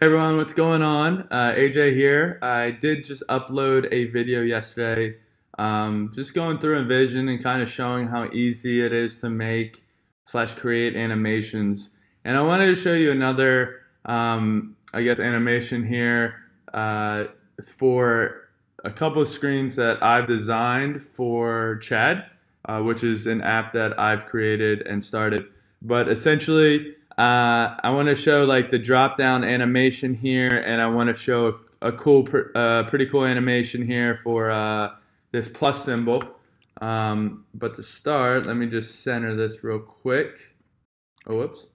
Hey everyone, what's going on? Uh, AJ here. I did just upload a video yesterday, um, just going through InVision and kind of showing how easy it is to make slash create animations. And I wanted to show you another, um, I guess, animation here uh, for a couple of screens that I've designed for Chad, uh, which is an app that I've created and started. But essentially, uh, I want to show like the drop down animation here and I want to show a, cool, uh, pretty cool animation here for uh, this plus symbol. Um, but to start, let me just center this real quick. Oh, whoops.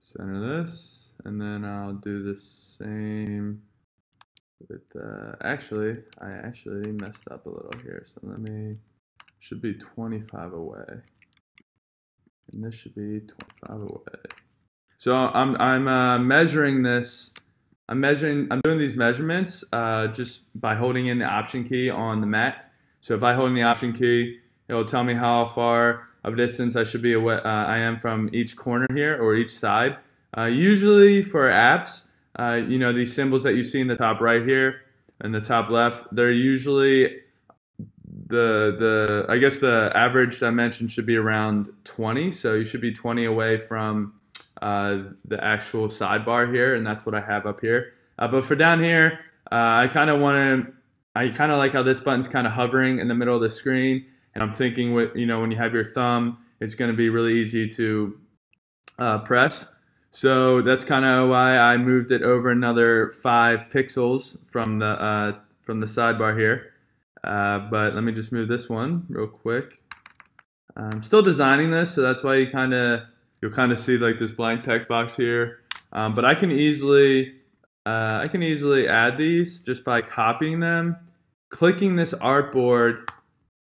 Center this and then I'll do the same with, uh, actually, I actually messed up a little here. So let me, should be 25 away. And this should be 25 away. So I'm, I'm uh, measuring this. I'm measuring, I'm doing these measurements uh, just by holding in the option key on the Mac. So if I hold in the option key, it'll tell me how far of distance I should be away, uh, I am from each corner here or each side. Uh, usually for apps, uh, you know, these symbols that you see in the top right here and the top left, they're usually the, the, I guess the average dimension should be around 20. So you should be 20 away from the actual sidebar here, and that's what I have up here. Uh, but for down here, uh, I kind of want to, I kind of like how this button's kind of hovering in the middle of the screen, and I'm thinking with, you know, when you have your thumb, it's going to be really easy to uh, press. So that's kind of why I moved it over another five pixels from the uh, from the sidebar here. Uh, but let me just move this one real quick. I'm still designing this, so that's why you kind of you'll kind of see like this blank text box here. Um, but I can easily, uh, I can easily add these just by copying them, clicking this artboard,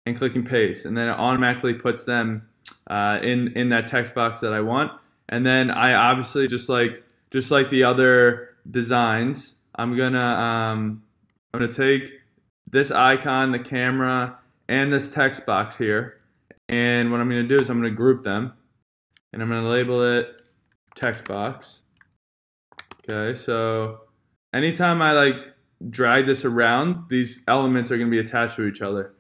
and clicking paste, and then it automatically puts them uh, in in that text box that I want. And then I obviously just like just like the other designs, I'm gonna um, I'm gonna take this icon, the camera, and this text box here, and what I'm gonna do is I'm gonna group them and I'm going to label it text box. Okay, so anytime I like drag this around, these elements are going to be attached to each other.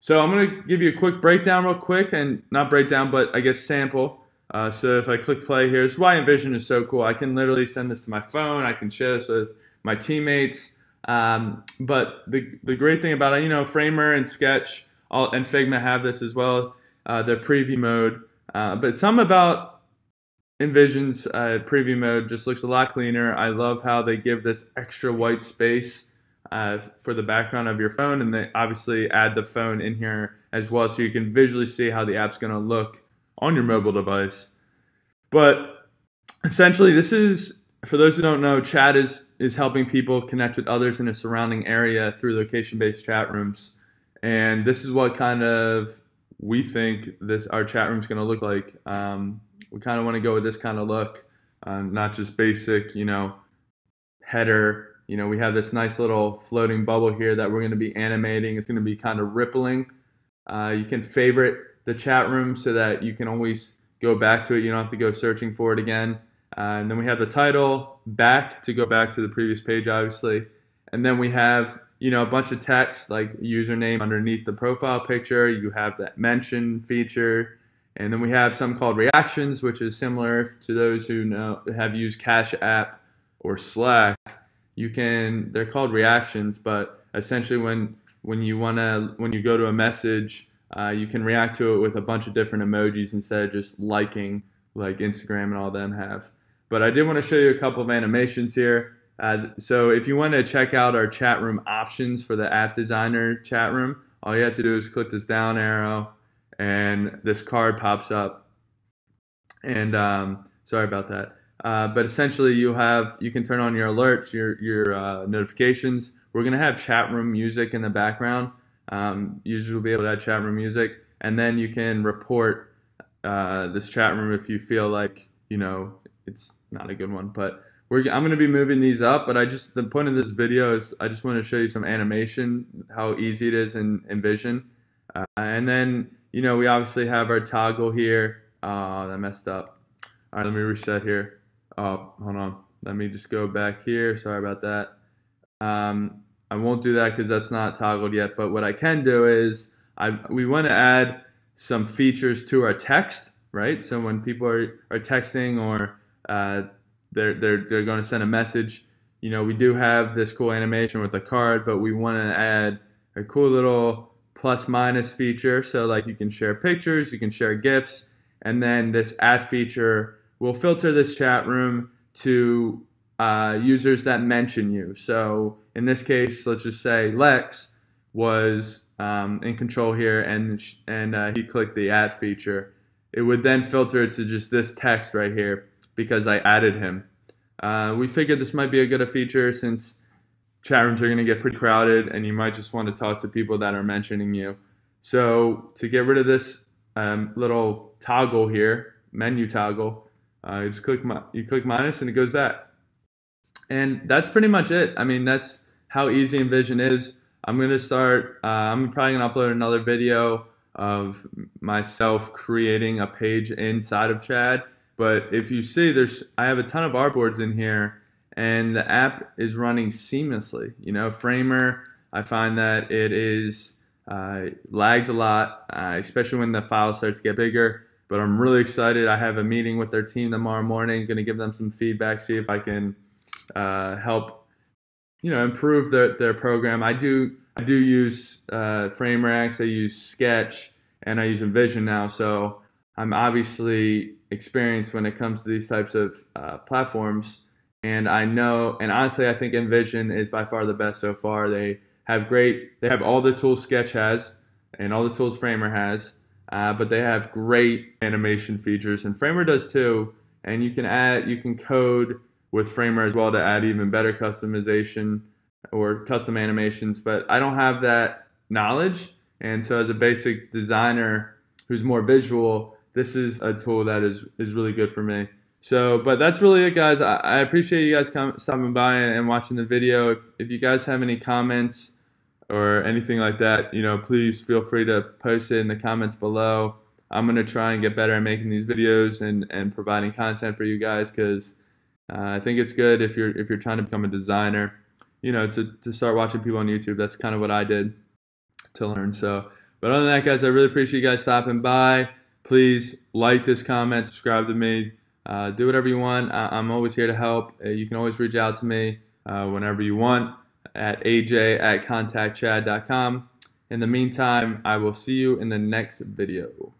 So I'm going to give you a quick breakdown real quick, and not breakdown, but I guess sample. Uh, so if I click play here, is why InVision is so cool. I can literally send this to my phone. I can share this with my teammates. Um, but the, the great thing about it, you know, Framer and Sketch all, and Figma have this as well, uh, their preview mode. Uh, but some about InVision's uh, preview mode just looks a lot cleaner. I love how they give this extra white space uh, for the background of your phone, and they obviously add the phone in here as well, so you can visually see how the app's going to look on your mobile device. But essentially, this is for those who don't know, Chad is is helping people connect with others in a surrounding area through location-based chat rooms, and this is what kind of we think this our chat room is going to look like. Um, we kind of want to go with this kind of look, um, not just basic, you know, header. You know, we have this nice little floating bubble here that we're going to be animating. It's going to be kind of rippling. Uh, you can favorite the chat room so that you can always go back to it. You don't have to go searching for it again. Uh, and then we have the title back to go back to the previous page, obviously. And then we have you know, a bunch of text like username underneath the profile picture. You have that mention feature. And then we have some called reactions, which is similar to those who know have used Cash App or Slack. You can they're called reactions, but essentially when when you wanna when you go to a message, uh, you can react to it with a bunch of different emojis instead of just liking like Instagram and all them have. But I did want to show you a couple of animations here. Uh, so if you want to check out our chat room options for the app designer chat room, all you have to do is click this down arrow and this card pops up. And um, sorry about that. Uh, but essentially you have, you can turn on your alerts, your, your uh, notifications. We're going to have chat room music in the background. Um, users will be able to add chat room music. And then you can report uh, this chat room if you feel like, you know, it's not a good one. But we're, I'm going to be moving these up, but I just the point of this video is I just want to show you some animation, how easy it is in InVision. Uh, and then, you know, we obviously have our toggle here. Oh, that messed up. All right, let me reset here. Oh, hold on. let me just go back here. Sorry about that. Um, I won't do that because that's not toggled yet. But what I can do is I we want to add some features to our text, right? So when people are, are texting or uh, they're, they're, they're going to send a message, you know, we do have this cool animation with the card, but we want to add a cool little plus minus feature. So like you can share pictures, you can share gifts, and then this add feature will filter this chat room to uh, users that mention you. So in this case, let's just say Lex was um, in control here and, and uh, he clicked the add feature. It would then filter to just this text right here because I added him. Uh, we figured this might be a good feature since chat rooms are going to get pretty crowded and you might just want to talk to people that are mentioning you. So to get rid of this um, little toggle here, menu toggle, uh, you just click you click minus and it goes back. And that's pretty much it. I mean, that's how easy InVision is. I'm going to start, uh, I'm probably going to upload another video of myself creating a page inside of Chad. But if you see, there's I have a ton of artboards in here, and the app is running seamlessly. You know, Framer, I find that it is uh, lags a lot, uh, especially when the file starts to get bigger. But I'm really excited. I have a meeting with their team tomorrow morning. Going to give them some feedback, see if I can uh, help, you know, improve their their program. I do I do use uh, Framer X. I use Sketch, and I use InVision now. So I'm obviously experienced when it comes to these types of uh, platforms. And I know, and honestly, I think InVision is by far the best so far. They have great, they have all the tools Sketch has and all the tools Framer has, uh, but they have great animation features, and Framer does too. And you can add, you can code with Framer as well to add even better customization or custom animations. But I don't have that knowledge, and so as a basic designer who's more visual, this is a tool that is is really good for me. So, but that's really it, guys. I, I appreciate you guys com- stopping by and, and, watching the video. If, if you guys have any comments or anything like that, you know, please feel free to post it in the comments below. I'm gonna try and get better at making these videos and and providing content for you guys because uh, I think it's good if you're if you're trying to become a designer, you know, to to start watching people on YouTube. That's kind of what I did to learn. So, but other than that, guys, I really appreciate you guys stopping by please like this comment, subscribe to me, uh, do whatever you want. I- am always here to help. Uh, you can always reach out to me uh, whenever you want at aj at contactchad.com. In the meantime, I will see you in the next video.